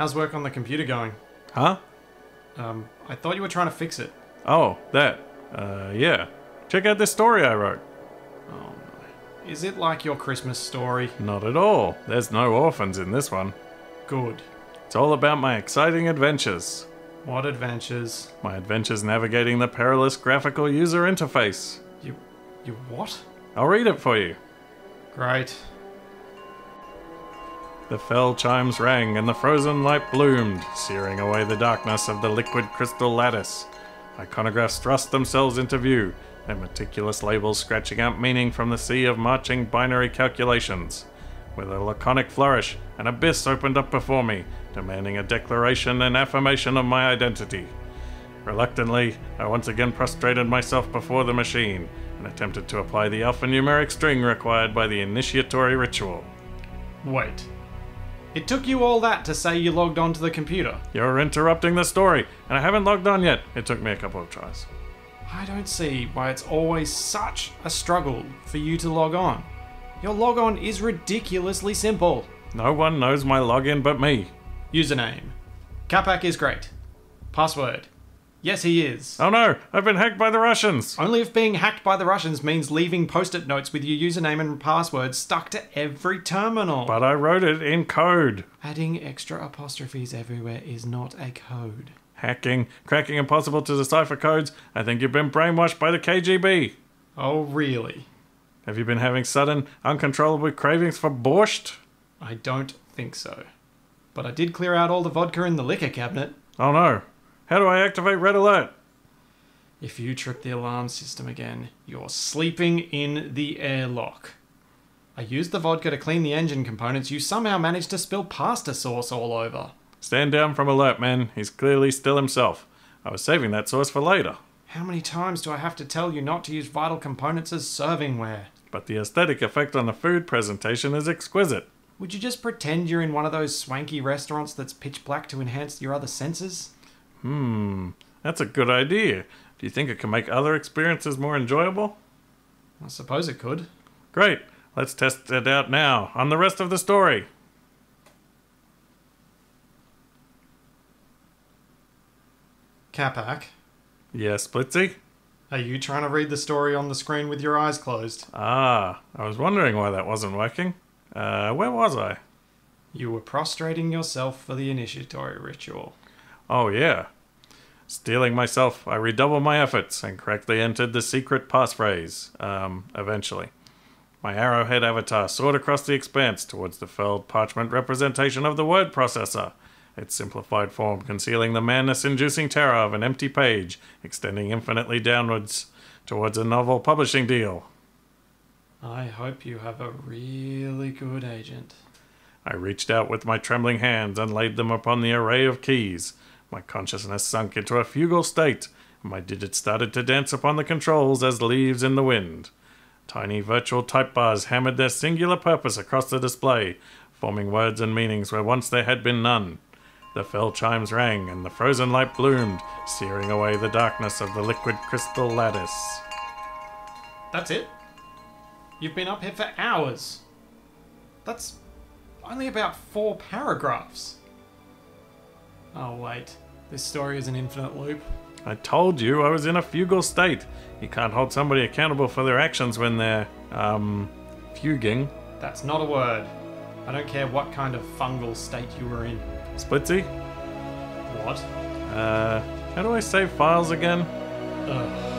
How's work on the computer going? Huh? Um, I thought you were trying to fix it. Oh, that. Uh, yeah. Check out this story I wrote. Oh no. Is it like your Christmas story? Not at all. There's no orphans in this one. Good. It's all about my exciting adventures. What adventures? My adventures navigating the perilous graphical user interface. You. You what? I'll read it for you. Great. The fell chimes rang and the frozen light bloomed, searing away the darkness of the liquid crystal lattice. Iconographs thrust themselves into view, their meticulous labels scratching out meaning from the sea of marching binary calculations. With a laconic flourish, an abyss opened up before me, demanding a declaration and affirmation of my identity. Reluctantly, I once again prostrated myself before the machine and attempted to apply the alphanumeric string required by the initiatory ritual. Wait. It took you all that to say you logged onto the computer. You're interrupting the story, and I haven't logged on yet. It took me a couple of tries. I don't see why it's always such a struggle for you to log on. Your logon is ridiculously simple. No one knows my login but me. Username. Capac is great. Password. Yes, he is. Oh no, I've been hacked by the Russians! Only if being hacked by the Russians means leaving post it notes with your username and password stuck to every terminal. But I wrote it in code. Adding extra apostrophes everywhere is not a code. Hacking, cracking impossible to decipher codes. I think you've been brainwashed by the KGB. Oh, really? Have you been having sudden, uncontrollable cravings for borscht? I don't think so. But I did clear out all the vodka in the liquor cabinet. Oh no. How do I activate Red Alert? If you trip the alarm system again, you're sleeping in the airlock. I used the vodka to clean the engine components. You somehow managed to spill pasta sauce all over. Stand down from Alert, man. He's clearly still himself. I was saving that sauce for later. How many times do I have to tell you not to use vital components as servingware? But the aesthetic effect on the food presentation is exquisite. Would you just pretend you're in one of those swanky restaurants that's pitch black to enhance your other senses? Hmm, that's a good idea. Do you think it can make other experiences more enjoyable? I suppose it could. Great. Let's test it out now on the rest of the story. Capac, Yes, Splitsie? are you trying to read the story on the screen with your eyes closed? Ah, I was wondering why that wasn't working. Uh, where was I? You were prostrating yourself for the initiatory ritual. Oh, yeah. Steeling myself, I redoubled my efforts and correctly entered the secret passphrase, um, eventually. My arrowhead avatar soared across the expanse towards the furled parchment representation of the word processor, its simplified form concealing the madness inducing terror of an empty page extending infinitely downwards towards a novel publishing deal. I hope you have a really good agent. I reached out with my trembling hands and laid them upon the array of keys. My consciousness sunk into a fugal state, and my digits started to dance upon the controls as leaves in the wind. Tiny virtual type bars hammered their singular purpose across the display, forming words and meanings where once there had been none. The fell chimes rang, and the frozen light bloomed, searing away the darkness of the liquid crystal lattice. That's it? You've been up here for hours. That's only about four paragraphs. Oh, wait. This story is an infinite loop. I told you I was in a fugal state. You can't hold somebody accountable for their actions when they're, um, fuging. That's not a word. I don't care what kind of fungal state you were in. Splitsie? What? Uh, how do I save files again? Ugh.